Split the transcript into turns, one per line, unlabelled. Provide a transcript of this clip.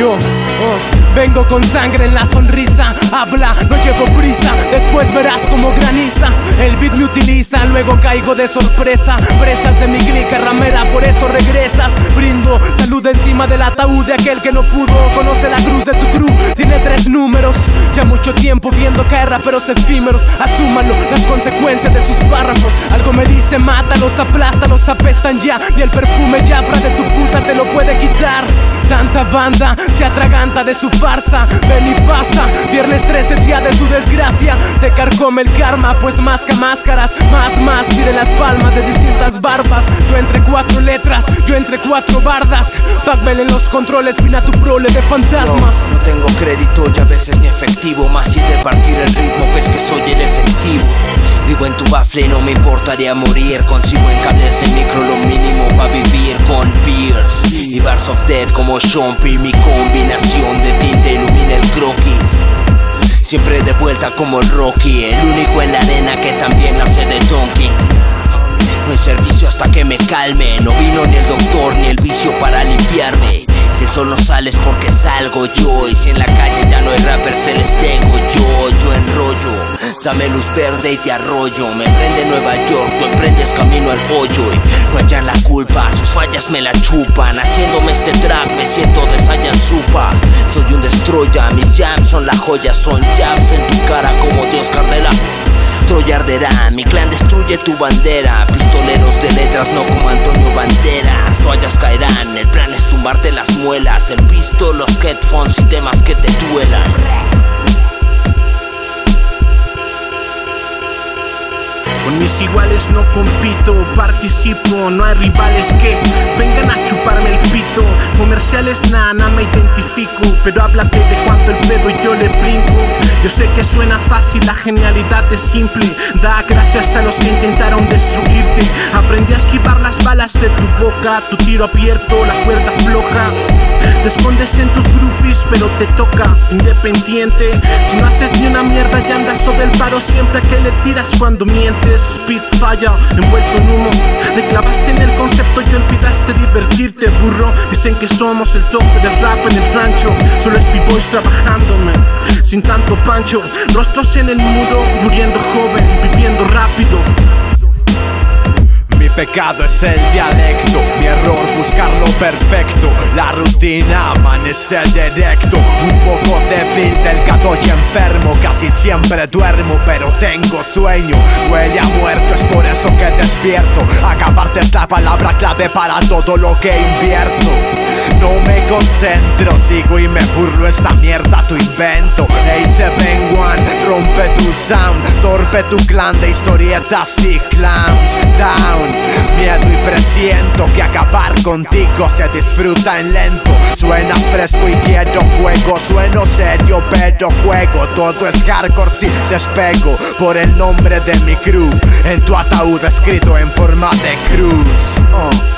Oh, vengo con sangre en la sonrisa, habla, no llevo prisa, después verás como graniza. El beat me utiliza, luego caigo de sorpresa. Presas de mi clica ramera, por eso regresas. Brindo salud encima del ataúd de aquel que no pudo. Conoce la cruz de tu cruz, tiene tres números. Ya mucho tiempo viendo caer raperos efímeros. Asúmalo, las consecuencias de sus párrafos. Algo me dice, mátalos, aplástalos, apestan ya. Y el perfume ya de tu puta te lo puede quitar. Tanta banda se atraganta de su farsa. Ven y pasa, viernes 13, día de su desgracia. Te carcome el karma, pues más máscaras. Más, más, pide las palmas de distintas barbas. Yo entre cuatro letras, yo entre cuatro bardas. Pac-Man en los controles, pina tu prole de fantasmas.
No, tengo crédito y a veces ni efectivo. Más si de partir el ritmo, ves que soy el efectivo. Vivo en tu bafle y no me importaría morir. Consigo en cables de micro lo mínimo para vivir dead como P. Mi combinación de tinte ilumina el croquis. Siempre de vuelta como Rocky, el único en la arena que también hace de donkey. No hay servicio hasta que me calme, no vino ni el doctor ni el vicio para limpiarme. Si el sol no sales porque salgo yo Y si en la calle ya no hay rappers se les tengo yo Yo enrollo Dame luz verde y te arroyo Me prende Nueva York, tú emprendes camino al hoyo no hayan la culpa, sus fallas me la chupan. Haciéndome este track me siento de Saiyan Supa. Soy un destroya, mis jams son la joya Son jams en tu cara como Dios Cardela Troya arderá, mi clan destruye tu bandera. Pistoleros de letras no como Antonio Banderas. Toallas caerán, el plan es tumbarte las muelas. El pisto, los headphones y temas que te duelan
Con mis iguales no compito, participo, no hay rivales que vengan a chuparme el pito. Comerciales nada, nada me identifico, pero háblate de cuánto el pedo yo le brinco. Yo sé que suena fácil, la genialidad es simple. Da gracias a los que intentaron destruirte. Aprendí a esquivar las balas de tu boca, tu tiro abierto, la cuerda floja. Te escondes en tus groupies, pero te toca independiente. Si no haces ni una mierda, ya andas sobre el paro siempre que le tiras cuando mientes. Spitfire, envuelto en humo. Te clavaste en el concepto y olvidaste divertirte, burro. Dicen que somos el tope del rap en el rancho. Solo es B-Boys trabajándome, sin tanto pancho. Rostros en el muro, muriendo joven, viviendo rápido.
Mi pecado es el dialecto, mi error buscar lo perfecto, la rutina amanecer directo, un poco débil, delgado y enfermo, casi siempre duermo pero tengo sueño, huele a muerto, es por eso que despierto, acabarte es la palabra clave para todo lo que invierto. Concentro, sigo y me burlo esta mierda tu invento. Hey, se one, rompe tu sound, torpe tu clan de historietas y clowns. Down, miedo y presiento que acabar contigo se disfruta en lento. Suena fresco y quiero fuego, sueno serio pero juego. Todo es hardcore si despego por el nombre de mi crew. En tu ataúd escrito en forma de cruz. Oh.